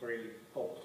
three, four.